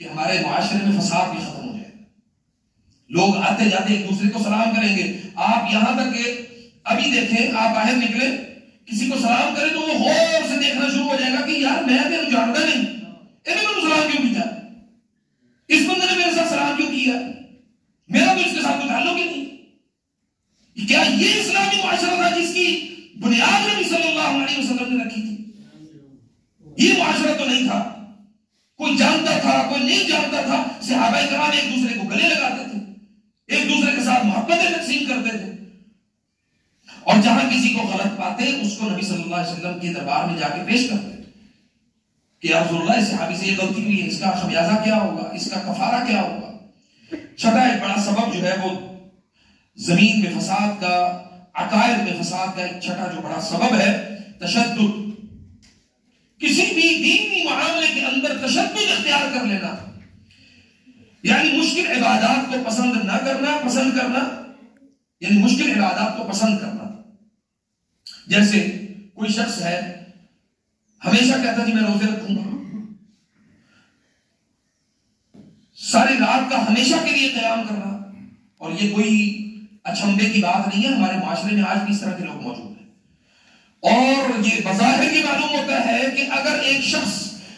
कि हमारे माशरे में फसाद भी खत्म हो जाए लोग आते जाते एक दूसरे को सलाम करेंगे। आप यहाँ तक के अभी देखें, आप बाहर निकले, किसी को सलाम करें तो वो गौर से देखना शुरू हो जाएगा कि यार मैं तेरे जानता नहीं। मैंने सलाम क्यों किया इस बंदे ने मेरे साथ सलाम क्यों किया? मेरा तो इसके साथ कोई ही नहीं। क्या ये इस्लामी माशरा था जिसकी बुनियाद नबी सल्लल्लाहु अलैहि वसल्लम ने रखी थी? ये माशरा तो नहीं था। कोई जानता था, कोई नहीं जानता था सहाबा कराम एक दूसरे को गले लगाते थे, एक दूसरे के साथ मोहब्बतें तकसीम करते थे। और जहाँ किसी को गलत पाते उसको नबी सल्लल्लाहु अलैहि वसल्लम के दरबार में जाके पेश करते कि सहाबी से ये गलती हुई है, इसका खमियाजा क्या होगा, इसका कफारा क्या होगा? छठा एक बड़ा सबब जो है वो ज़मीन में फसाद का अकायद में फसाद का एक छठा जो बड़ा सबब है तशद किसी भी दीनी मामले के अंदर तशद इख्तियार कर लेना। यानी मुश्किल इबादत को पसंद ना करना, पसंद करना। यानी मुश्किल इबादत को पसंद करना। जैसे कोई शख्स है, हमेशा कहता जी, मैं रोज़े रखूँगा। सारी रात का हमेशा के लिए कयाम करना। और ये कोई अचंबे की बात नहीं है, हमारे माशरे में आज भी इस तरह के लोग मौजूद और ये बाहिर ये मालूम होता है कि अगर एक शख्स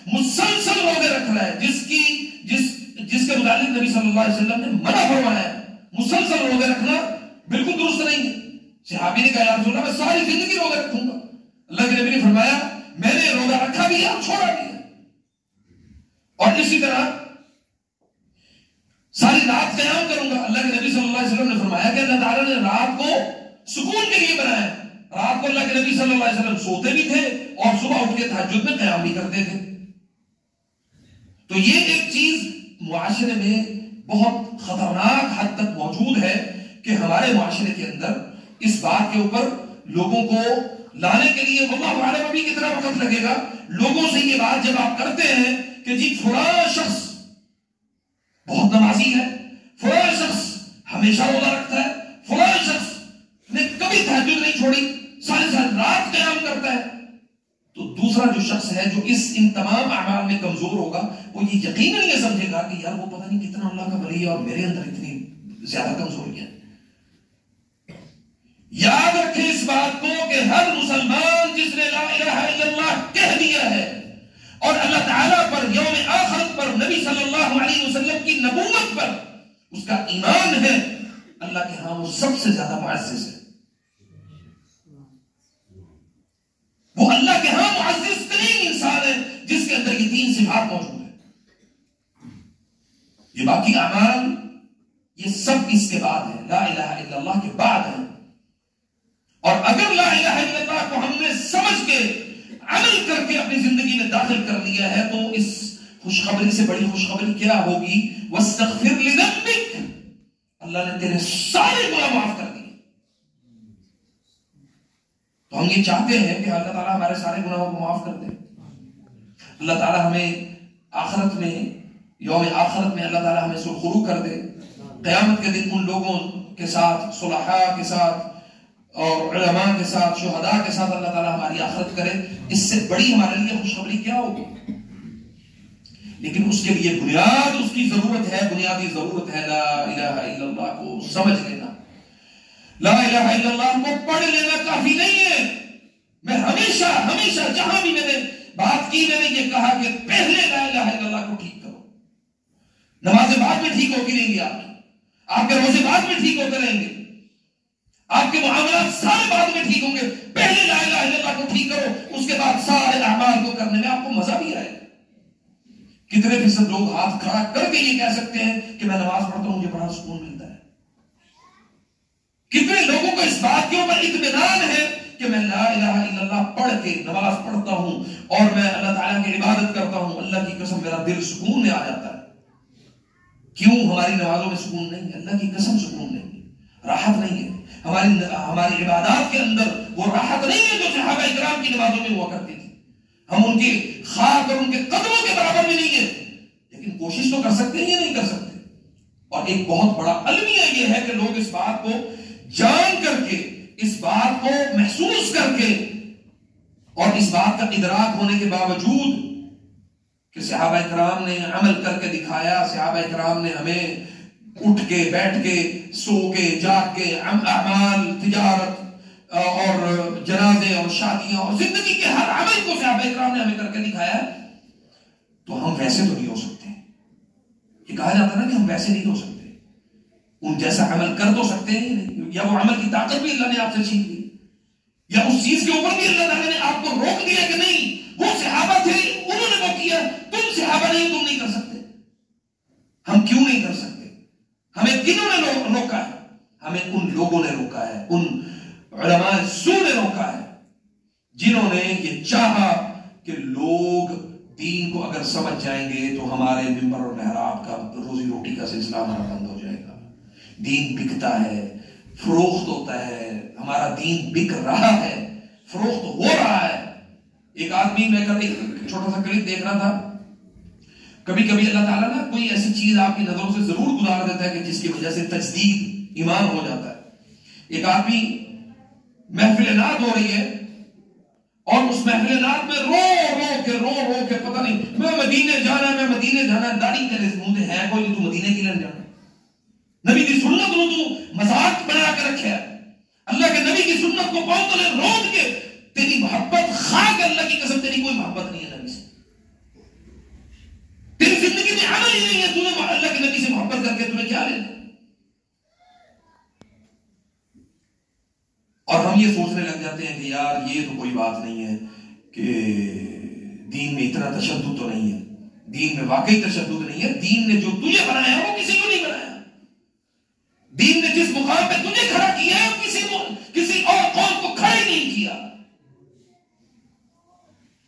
मुसलसल रोज़े रख रहा है जिसकी जिस जिसके मुताबिक नबी सल्लल्लाहु अलैहि वसल्लम ने मना फरमाया मुसलसल रोज़े रखना बिल्कुल दुरुस्त नहीं है। सहाबी ने कहा मैं सारी ज़िंदगी रोजा रखूँगा। अल्लाह के नबी ने फरमाया मैंने रोजा रखा भी है छोड़ा भी है। और इसी तरह सारी रात कयाम करूँगा। अल्लाह के नबी सल्लल्लाहु अलैहि वसल्लम ने फरमाया कि अल्लाह ताला ने रात को सुकून के लिए बनाया रात को अल्लाह के नबी सल्लल्लाहु अलैहि वसल्लम सोते भी थे और सुबह उठ के तहज्जुद में कयाम भी करते थे। तो ये एक चीज़ मुआशरे में बहुत खतरनाक हद तक मौजूद है कि हमारे मुआशरे के अंदर इस बात के ऊपर लोगों को लाने के लिए अल्लाह अभी कितना वक्त लगेगा। लोगों से ये बात जब आप करते हैं कि जी फुला शख्स बहुत नमाजी है, फुला शख्स हमेशा रोजा रखता है, फुला शख्स ने कभी तहजुद नहीं छोड़ी। सारी रात कयाम करता है। तो दूसरा जो शख्स है, जो इस इन तमाम अमाल में कमज़ोर होगा, वो ये यकीन नहीं समझेगा कि यार वो पता नहीं कितना अल्लाह का वली है और मेरे अंदर इतनी ज़्यादा कमज़ोरी है। याद रखें इस बात को कि हर मुसलमान जिसने ला कह दिया है और अल्लाह ताला पर, यौम आखिरत पर, नबी सल्लल्लाहु अलैहि वसल्लम की नबूवत पर उसका ईमान है, अल्लाह के यहाँ वो सबसे ज़्यादा मुआजिज है। वो अल्लाह के यहाँ मुआजिज तरीन इंसान है, जिसके अंदर ये तीन सिफात मौजूद है। ये बाकी अमाल, ये सब इसके बाद है। ला इलाहा इल्लल्लाह के बाद है। और अगर ला इलाहा इल्लल्लाह को हमने समझ के अमल करके अपनी ज़िंदगी में दाखिल कर लिया है तो इस खुशखबरी से बड़ी खुशखबरी क्या होगी? वस्तगफिर लिज़म्बिक अल्लाह ने तेरे सारे गुनाह माफ़ कर तो हम ये चाहते हैं कि अल्लाह ताला हमारे सारे गुनाहों को माफ़ कर दे। अल्लाह ताला हमें आखिरत में, यौम आखरत में अल्लाह ताला हमें सुरखुरू कर दे। क़यामत के दिन उन लोगों के साथ, सुलहा के साथ और उलमा के साथ, शुहदा के साथ अल्लाह ताला हमारी आखिरत करे। इससे बड़ी हमारे लिए खुशखबरी क्या होगी? लेकिन उसके लिए बुनियाद उसकी ज़रूरत है, बुनियादी ज़रूरत है, ला इलाहा इल्लल्लाह को समझ लेना। को पढ़ लेना काफ़ी नहीं है। मैं हमेशा हमेशा जहाँ भी मैंने बात की, मैंने ये कहा कि पहले ला इलाहा को ठीक करो। नमाज़ बाद में ठीक होगी रहेंगी आपकी। आपके रोज़े बाद में ठीक होते रहेंगे। आपके मामला सारे बाद में ठीक होंगे। पहले ला इलाहा को ठीक करो, उसके बाद सारे अमाल को करने में आपको मज़ा भी आएगा। कितने फ़ीसद लोग हाथ खड़ा करके ये कह सकते हैं कि मैं नमाज़ पढ़ता हूँ, मुझे बड़ा सुकून मिलता है। कितने लोगों को इस बात के ऊपर इतमान है कि मैं ला इलाहा पढ़ के नमाज़ पढ़ता हूँ और मैं अल्लाह ताला की इबादत करता हूँ, अल्लाह की कसम मेरा दिल सुकून में आ जाता है। क्यों हमारी नमाजों में सुकून नहीं है? अल्लाह की कसम सुकून नहीं है। राहत नहीं है। हमारी हमारी इबादत के अंदर वो राहत नहीं है जो सहाबा इकराम की नमाजों में हुआ करती थी। हम उनके खाक और उनके कदमों के बराबर भी नहीं है। लेकिन कोशिश तो कर सकते हैं या नहीं कर सकते? और एक बहुत बड़ा अलमिया यह है कि लोग इस बात को जान करके, इस बात को महसूस करके और इस बात का इदराक होने के बावजूद कि सहाबा कराम ने अमल करके दिखाया, सहाबा कराम ने हमें उठ के बैठ के सो के जाग के अमाल, तिजारत और जनाजे और शादियाँ और ज़िंदगी के हर अमल को सहाबा कराम ने हमें करके दिखाया तो हम वैसे तो नहीं हो सकते। ये कहा जाता ना कि हम वैसे नहीं हो सकते। उन जैसा अमल कर तो सकते हैं। या वो अमल की ताकत भी अल्लाह ने आपसे छीन ली। या उस चीज़ के ऊपर भी अल्लाह ने आपको रोक दिया कि नहीं, वो सिहाबा थे, उन्होंने वो किया, तुम सिहाबा नहीं, तुम नहीं कर सकते। हम क्यों नहीं कर सकते? हमें किन्होंने रोका है? हमें उन लोगों ने रोका है, उन सू ने रोका है, जिन्होंने ये चाहा कि लोग दीन को अगर समझ जाएँगे तो हमारे मिंबर और महराब का रोजी रोटी का सिलसिला हमारा बंद दीन बिकता है, फरोख्त होता है, हमारा दीन बिक रहा है, फरोख्त हो रहा है। एक आदमी मैं कभी छोटा सा क्लिप देख रहा था। कभी कभी अल्लाह ताला ना कोई ऐसी चीज़ आपकी नज़रों से ज़रूर गुजार देता है कि जिसकी वजह से तजदीद ईमान हो जाता है। एक आदमी महफिल नाद हो रही है और उस महफिल नाद में रो रो के रो रो के पता नहीं, मैं मदीने जाना है, मैं मदीने जाना है, दाढ़ी तेरे मुँह है कोई तू मदीने की लेने जाना नबी की सुन्नत तू मज़ाक बना के रखे अल्लाह के नबी की सुन्नत को कौन तो रोक के तेरी मोहब्बत खा खाक अल्लाह की कसम तेरी कोई मोहब्बत नहीं है नबी से। तेरी ज़िंदगी में अमल ही नहीं है, तूने अल्लाह के नबी से मोहब्बत करके तुम्हें क्या लेना और हम ये सोचने लग जाते हैं कि यार, ये तो कोई बात नहीं है कि दीन में इतना तशद तो नहीं है। दीन में वाकई तशद नहीं है। दीन ने जो तुझे बनाया है, वो किसी को नहीं बनाया। दीन ने जिस मुकाम पे तुझे खड़ा किया है किसी किसी और कौन को खड़े नहीं किया।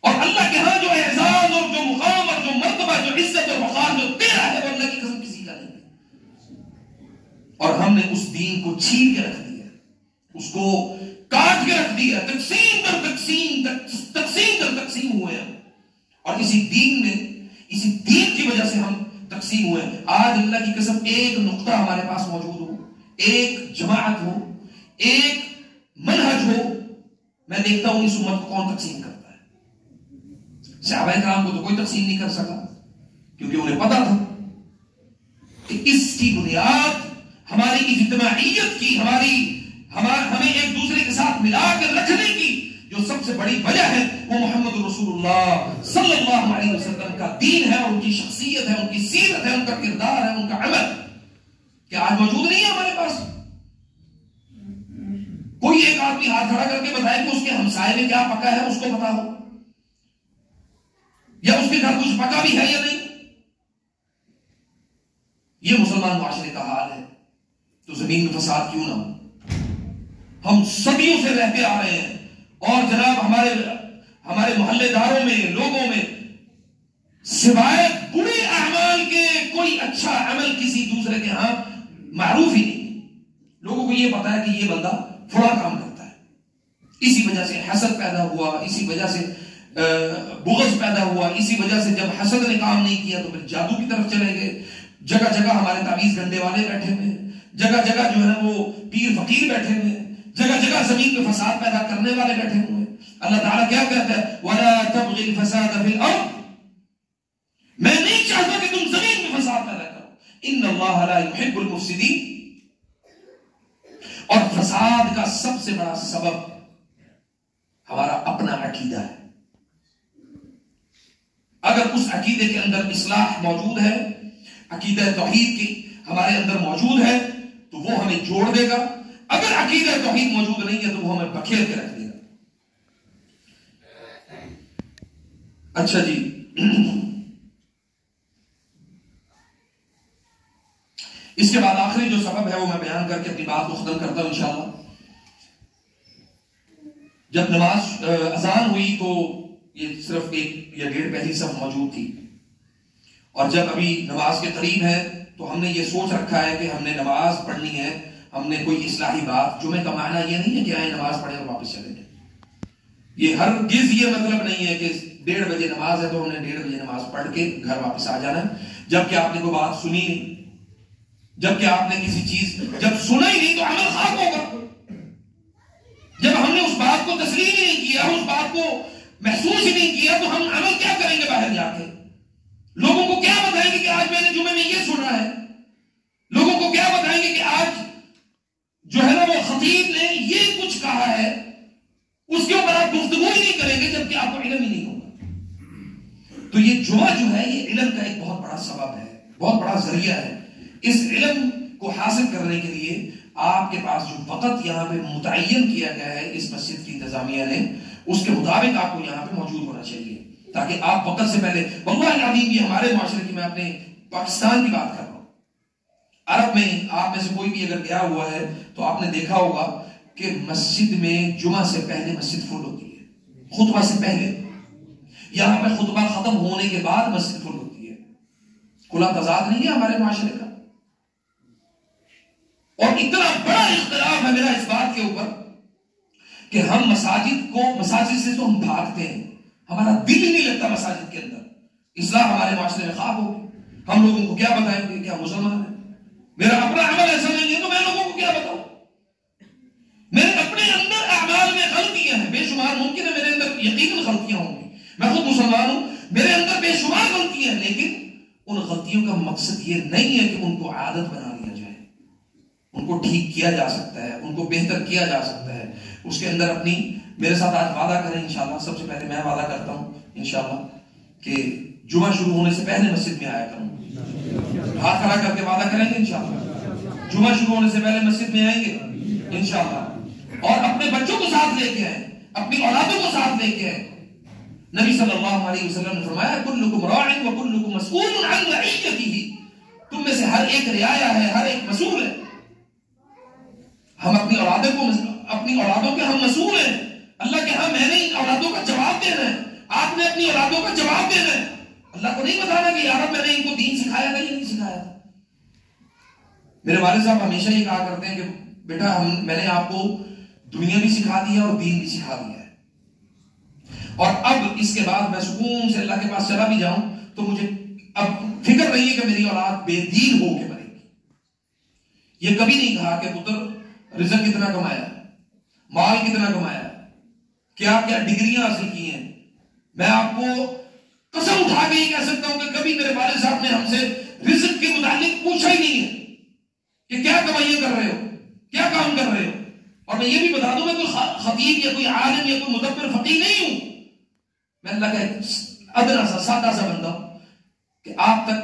और अल्लाह के यहाँ जो एहजाज और जो मुकाम और जो मरतबा, जो इज़्ज़त और वकार जो तेरा है, वो अल्लाह की कसम किसी का नहीं और हमने उस दीन को छीन के रख दिया। उसको काट के रख दिया। तकसीम कर तकसीम तकसीम कर तकसीम हुए हैं और इसी दीन में, इसी दीन की वजह से हम तकसीम हुए। आज अल्लाह की कसम एक नुकता हमारे पास मौजूद हो एक जमात हो एक मनहज हो मैं देखता हूँ इस उम्मत को कौन तकसीम कर सहाबाम को तो कोई तकसीम नहीं कर सका क्योंकि उन्हें पता था कि इसकी बुनियाद हमारी इजतमाहीत की हमारी हमार, हमें एक दूसरे के साथ मिलाकर रखने की जो सबसे बड़ी वजह है वो मोहम्मद सल्लल्लाहु अलैहि वसल्लम का दीन है उनकी शख्सियत है उनकी सीरत है उनका किरदार है उनका अमल। क्या आज मौजूद नहीं है हमारे पास। कोई एक आदमी हाथ खड़ा करके बताए कि उसके हमसाए में क्या पका है, उसको पता हो या उसके घर कुछ पका भी है या नहीं? ये मुसलमान माशरे का हाल है। तो ज़मीन में फसाद क्यों ना हो? हम सदियों से रहते आ रहे हैं। और जनाब, हमारे हमारे मोहल्लेदारों में, लोगों में, सिवाय बुरे अहमाल के कोई अच्छा अमल किसी दूसरे के यहाँ मारूफ ही नहीं। लोगों को यह पता है कि यह बंदा थोड़ा काम करता है। इसी वजह से हसद पैदा हुआ, इसी वजह से बुगज पैदा हुआ, इसी वजह से जब हसद ने काम नहीं किया तो फिर जादू की तरफ़ चले गए। जगह जगह हमारे तावीज गंडे वाले बैठे हुए जगह जगह जो है वो पीर फकीर बैठे हुए जगह जगह ज़मीन में फसाद पैदा करने वाले बैठे हुए अल्लाह ताला क्या कहता है? वला तबगिल फसाद फिल मैं नहीं चाहता कि तुम ज़मीन इन ला और फसाद का सबसे बड़ा सबब हमारा अपना अकीदा है। अगर उस अकीदे के अंदर इसलाह मौजूद है, अकीद तोहहीद की हमारे अंदर मौजूद है तो वो हमें जोड़ देगा। अगर अकीद तोहहीद मौजूद नहीं है तो वो हमें बखेर के रख देगा। अच्छा जी। इसके बाद आखिरी जो सबब है वो मैं बयान करके अपनी बात को खत्म करता हूँ इंशाल्लाह जब नमाज़ अजान हुई तो ये सिर्फ़ एक या डेढ़ पहली सब मौजूद थी। और जब अभी नमाज़ के करीब है तो हमने ये सोच रखा है कि हमने नमाज़ पढ़नी है, हमने कोई इसलाही बात जुमे का माना ये नहीं है कि आए नमाज़ पढ़े और वापस चले जाए। ये हर गिज ये मतलब नहीं है कि डेढ़ बजे नमाज़ है तो हमने डेढ़ बजे नमाज़ पढ़ के घर वापस आ जाना है। जबकि आपने कोई बात सुनी नहीं। जबकि आपने किसी चीज़ जब सुना ही नहीं तो अमल खाक होगा। जब हमने उस बात को तस्लीम ही नहीं किया, उस बात को महसूस ही नहीं किया तो हम अमल क्या करेंगे बाहर जाके? लोगों को क्या बताएँगे कि आज मैंने जुमे में ये सुना है? लोगों को क्या बताएँगे कि आज जो है ना वो खतीब ने ये कुछ कहा है? उसके ऊपर आप गुफ्तगु ही नहीं करेंगे जबकि आपको इलम ही नहीं होगा। तो ये जुमा जो है, ये इलम का एक बहुत बड़ा सबब है, बहुत बड़ा ज़रिया है। इस इलम को हासिल करने के लिए आपके पास जो वक़्त यहाँ पे मुतन किया गया है, इस मस्जिद की इंतजामिया ने, उसके मुताबिक आपको यहाँ पे मौजूद होना चाहिए। ताकि आप वक़्त से पहले वल्लाजीम भी हमारे माशरे की मैं अपने पाकिस्तान की बात कर रहा हूँ। अरब में आप में से कोई भी अगर गया हुआ है तो आपने देखा होगा कि मस्जिद में जुमा से पहले मस्जिद फुल होती है। खुतबा से पहले। यहाँ पर खुतबा खत्म होने के बाद मस्जिद फुल होती है। खुला तजाद नहीं है हमारे माशरे का। और इतना बड़ा इख्तलाफ है मेरा इस बात के ऊपर कि हम मसाजिद को, मसाजिद से तो हम भागते हैं। हमारा दिल ही नहीं लगता मसाजिद के अंदर। इस्लाम हमारे माशरे में खाब हो हम लोगों को क्या बताएँगे? क्या मुसलमान है? मेरा अपना अमल ऐसा नहीं है तो मैं लोगों को क्या बताऊँ? मेरे अपने अंदर अमाल में गलतियाँ हैं। बेशुमार मुमकिन है मेरे अंदर यकीन गलतियाँ होंगी। मैं खुद मुसलमान हूँ। मेरे अंदर बेशुमार गलतियाँ हैं, लेकिन उन गलतियों का मकसद ये नहीं है कि उनको आदत बना लिया उनको ठीक किया जा सकता है, उनको बेहतर किया जा सकता है। उसके अंदर अपनी, मेरे साथ आज वादा करें इंशाल्लाह, सबसे पहले मैं वादा करता हूँ इंशाल्लाह कि जुमा शुरू होने से पहले मस्जिद में आया करूँ। हाथ खड़ा करके वादा करेंगे इंशाल्लाह? जुमा शुरू होने से पहले मस्जिद में आएँगे? इंशाल्लाह। और अपने बच्चों को साथ लेके आए, अपनी औलादों को साथ लेके आए। नबी सल्लल्लाहु अलैहि वसल्लम ने फरमाया, कुल्लुकुम राइन व कुल्लुकुम मसऊलुन अन रईयतिही तुम में से हर एक रियाया है, हर एक मसूल है। हम अपनी औलादों को अपनी औलादों के हम मसूल हैं। अल्लाह के हम मैंने औलादों का जवाब देना है। आपने अपनी औलादों का जवाब देना है। अल्लाह को नहीं बताना कि, यार मैंने इनको दीन सिखाया था नहीं सिखाया मेरे वाले साहब हमेशा ये कहा करते हैं कि, बेटा, हम, मैंने आपको दुनिया भी सिखा दी है और दीन भी सिखा दिया है। और अब इसके बाद मैं सुकून से अल्लाह के पास चला भी जाऊँ तो मुझे अब फ़िक्र नहीं है कि मेरी औलाद बेदीन हो के मरेगी। ये कभी नहीं कहा कि, पुत्र रिज़ल्ट कितना कमाया? माल कितना कमाया? क्या क्या डिग्रियाँ हासिल की हैं? मैं आपको कसम उठा के ये कह सकता हूँ कि कभी मेरे वाले साहब ने हमसे रिज़ल्ट के मुताबिक पूछा ही नहीं है कि क्या कमाइए कर रहे हो, क्या काम कर रहे हो। और मैं ये भी बता दूँ, मैं कोई खतीब या कोई आलिम या कोई मुदब्बिर फकीर नहीं हूँ। मैं अल्लाह का अदना सा, सादा सा बंदा हूँ कि आप तक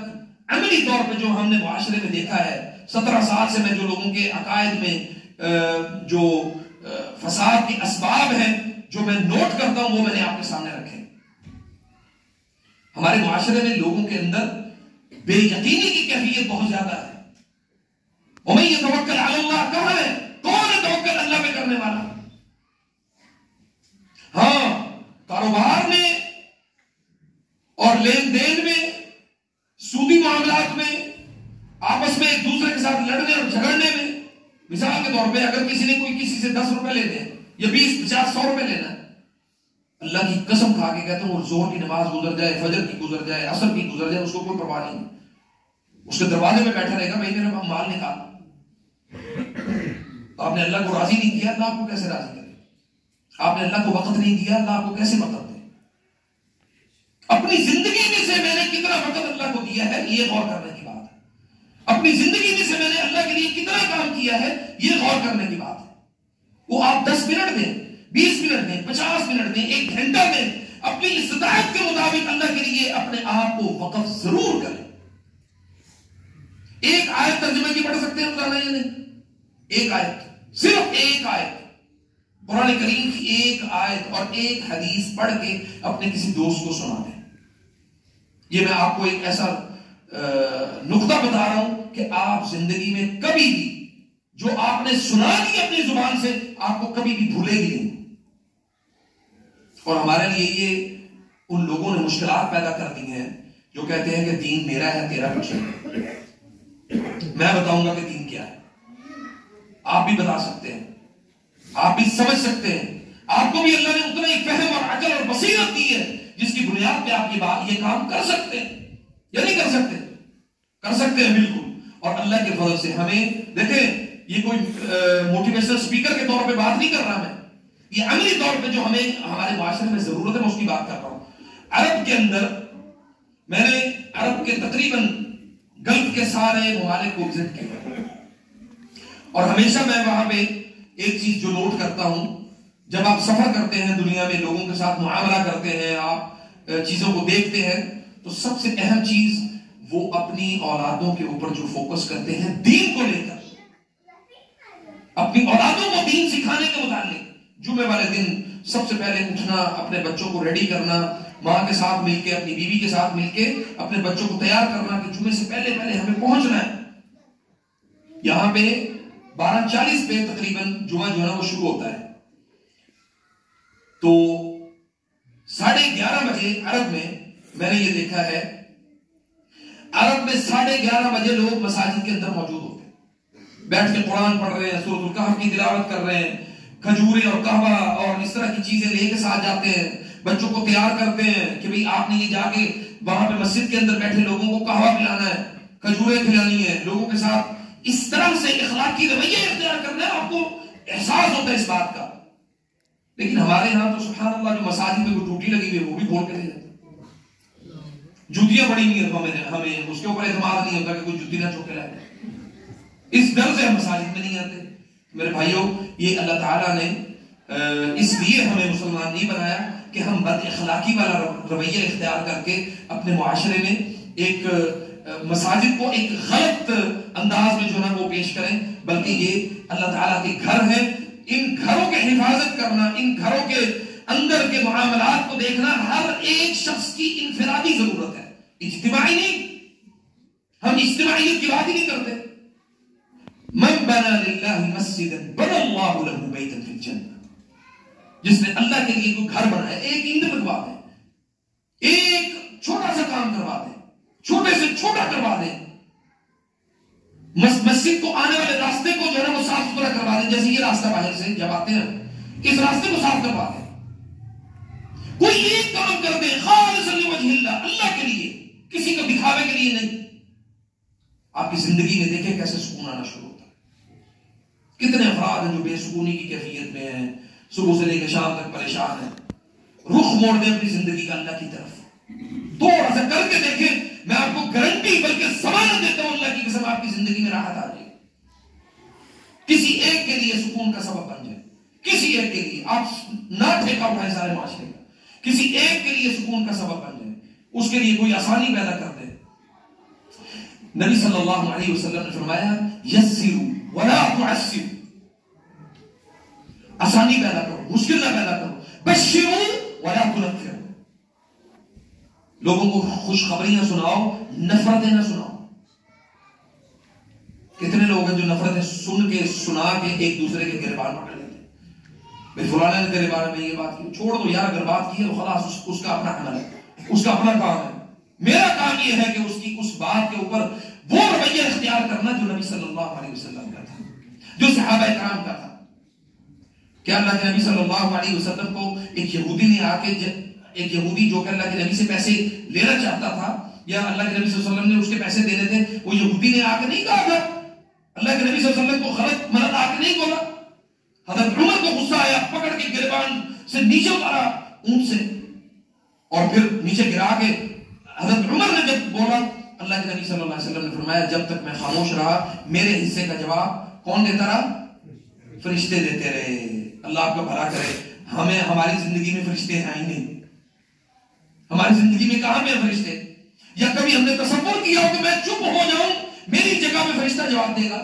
अमली तौर पे जो हमने मुआशरे में देखा है, सत्रह साल से मैं जो लोगों के अकायद में जो फसाद के असबाब हैं, जो मैं नोट करता हूँ, वो मैंने आपके सामने रखे हमारे माशरे में लोगों के अंदर बेयकीनी की कैफियत बहुत ज़्यादा है। उमें ये तवक्कल अल्लाह कहाँ है, कौन है तवक्कल अल्लाह पे करने वाला? हाँ कारोबार में और लेन देन में, सूदी मामलात में, आपस में एक दूसरे के साथ लड़ने और झगड़ने में मिसाल के तौर पे अगर किसी ने कोई किसी से दस रुपए लेने हैं, या बीस, पचास, सौ रुपए लेना है, अल्लाह की कसम खा के कहते हैं ज़ोर की नमाज़ गुजर जाए, फजर की गुजर जाए, असर की गुजर जाए, उसको कोई परवाह नहीं। उसके दरवाजे में बैठा रहेगा, भाई, मेरा माल निकाल तो आपने अल्लाह को राज़ी नहीं किया, अल्लाह आपको कैसे राज़ी करे? आपने अल्लाह को वक्त नहीं दिया, अल्लाह आपको कैसे वक्त दे? अपनी ज़िंदगी में से मैंने कितना वक्त अल्लाह को दिया है, ये गौर करने की बात है। अपनी ज़िंदगी में से मैंने अल्लाह के लिए कितना किया है यह गौर करने की बात है। वो आप दस मिनट में, बीस मिनट में, पचास मिनट में, एक घंटा में अपनी इस्तात के मुताबिक अल्लाह के लिए अपने आप को वकफ ज़रूर करें। एक आयत तर्जुमे की पढ़ सकते हैं या नहीं? एक आयत, सिर्फ़ एक आयत। कुरान करीम की एक आयत और एक हदीस पढ़ के अपने किसी दोस्त को सुना दें। ये मैं आपको एक ऐसा नुकता बता रहा हूँ कि आप ज़िंदगी में कभी भी जो आपने सुना दी अपनी ज़ुबान से, आपको कभी भी भूलेगी नहीं। और हमारे लिए ये उन लोगों ने मुश्किल पैदा कर दी हैं, जो कहते हैं कि दीन मेरा है, तेरा कुछ मैं बताऊँगा कि दीन क्या है। आप भी बता सकते हैं। आप भी समझ सकते हैं। आपको भी अल्लाह ने उतना ही फहम और अकल और बसीरत दी है, जिसकी बुनियाद पे आप ये बात, ये काम कर सकते हैं। या नहीं कर सकते। कर सकते हैं, बिल्कुल। और अल्लाह के फजल से हमें, देखें ये कोई मोटिवेशनल स्पीकर के तौर पे बात नहीं कर रहा मैं। ये अमली तौर पे जो हमें, हमारे माशरे में ज़रूरत है, मैं उसकी बात कर रहा हूँ। अरब के अंदर, मैंने अरब के तकरीबन गल्फ के सारे ममालिक को विज़िट किया। और हमेशा मैं वहाँ पे एक चीज़ जो नोट करता हूँ, जब आप सफ़र करते हैं दुनिया में, लोगों के साथ मुआमला करते हैं, आप चीज़ों को देखते हैं तो सबसे अहम चीज़ वो अपनी औलादों के ऊपर जो फोकस करते हैं, दीन को लेकर। अपनी औलादों को दीन सिखाने के मुताबिक जुमे वाले दिन सबसे पहले उठना, अपने बच्चों को रेडी करना, माँ के साथ मिलके, अपनी बीवी के साथ मिलके, अपने बच्चों को तैयार करना कि जुमे से पहले पहले हमें पहुँचना है। यहाँ पे बारह चालीस पे तकरीबन जुमा जो है वो शुरू होता है। तो साढ़े ग्यारह बजे अरब में मैंने ये देखा है, अरब में साढ़े ग्यारह बजे लोग मसाजिद के अंदर मौजूद होते बैठ के कुरान पढ़ रहे हैं सूरत कहफ की तिलावत कर रहे हैं, खजूरें और कहवा और इस तरह की चीज़ें लेके साथ जाते हैं, बच्चों को तैयार करते हैं कि भाई आपने ये जाके वहाँ पे मस्जिद के अंदर बैठे लोगों को कहवा पिलाना है, खजूरें खिलानी है, लोगों के साथ इस तरह से इखलाकी रवैया इख्तियार करना है, आपको एहसास होता है इस बात का। लेकिन हमारे यहाँ तो सुबहान अल्लाह जो मसाजिद में टूटी लगी हुई है, वो भी खोल के नहीं जाते जूतियाँ बड़ी नहीं है हमें हमें उसके ऊपर एतमाद नहीं होता कि कोई जूती ना चौके लाए। इस डर से हम मसाजिद में नहीं आते। मेरे भाइयों, ये अल्लाह ताला ने इसलिए हमें मुसलमान नहीं बनाया कि हम बद अखलाकी वाला रवैया इख्तियार करके अपने मुआशरे में एक मसाजिद को एक गलत अंदाज में जो है वो पेश करें, बल्कि ये अल्लाह ताला के घर है। इन घरों के हिफाजत करना, इन घरों के अंदर के मामलात को देखना हर एक शख्स की इनफरादी ज़रूरत है। इज्तिमाई नहीं। हम इज्तिमाइयत की बात ही नहीं करते। मन बना मस्जिद जिसने अल्लाह के लिए कोई घर बनाया एक ईंट लगवा दे एक छोटा सा काम करवा दे छोटे से छोटा करवा दे मस्जिद को आने वाले रास्ते को जो है ना वो साफ़ सुथरा करवा दे जैसे ये रास्ता बाहर से जब आते हैं इस रास्ते को साफ़ करवा दें कोई एक काम कर दे अल्लाह के लिए किसी को दिखावे के लिए नहीं आपकी ज़िंदगी में देखे कैसे सुकून आना शुरू कितने अफराद हैं जो बेसुकूनी की कैफियत में हैं, सुबह से लेकर शाम तक परेशान हैं। रुख मोड़ दें अपनी ज़िंदगी का अल्लाह की तरफ़। थोड़ा सा करके देखें, मैं आपको गारंटी बल्कि जमानत देता हूँ अल्लाह की कसम, आपकी ज़िंदगी में राहत आ जाएगी। किसी एक के लिए सुकून का सबब बन जाए। किसी एक के लिए, आप ना ठेका उठाए सारे माशरे। का किसी एक के लिए सुकून का सबब बन जाए। उसके लिए कोई आसानी पैदा कर दे। नबी सल्लल्लाहु अलैहि वसल्लम ने फरमाया, यस्सिरु वला तुअस्सिरु। आसानी पैदा करो मुश्किल ना पैदा करो। बशिरु वला तुनफिरु लोगों को खुशखबरियाँ सुनाओ नफरतें ना सुनाओ। कितने लोग हैं जो नफरतें सुन के सुना के एक दूसरे के गिरबान पकड़ लेते भाई फुलाने ने तेरे बारे में ये बात की छोड़ दो यार अगर बात की है तो खलास उस, उसका अपना अमल है उसका अपना काम है। मेरा काम यह है कि उसकी उस बात के ऊपर वो रवैया इख्तियार करना जो नबी सल्लल्लाहु अलैहि वसल्लम का था जो सहाबा कराम का था। क्या अल्लाह के नबी सल्लल्लाहु अलैहि वसल्लम को एक यहूदी ने आके एक यहूदी जो कि अल्लाह के नबी से पैसे लेना चाहता था, या अल्लाह के नबी वसल्लम ने उसके पैसे देने थे वो यहूदी ने आके नहीं कहा था। अल्लाह के नबी वसल्लम को गलत मदद आके नहीं बोला। हज़रत उमर को गुस्सा आया, पकड़ के गिरबान से नीचे उतारा, ऊँट से, और फिर नीचे गिरा के हज़रत उमर ने जब बोला, अल्लाह के नबी सल्लल्लाहु अलैहि वसल्लम ने फरमाया, जब तक मैं खामोश रहा, मेरे हिस्से का जवाब कौन देता रहा? फरिश्ते देते रहे। अल्लाह आपका भला करे। हमें हमारी ज़िंदगी में फरिश्ते हैं नहीं। हमारी ज़िंदगी में कहा में फरिश्ते? या कभी हमने तस्वुर किया हो कि मैं चुप हो जाऊँ, मेरी जगह में फरिश्ता जवाब देगा?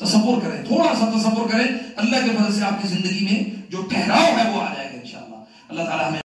तस्वुर करें थोड़ा सा तस्वुर करें। अल्लाह के फजल से आपकी ज़िंदगी में जो ठहराव है वो आ जाएगा इंशाल्लाह। अल्लाह ताला हमें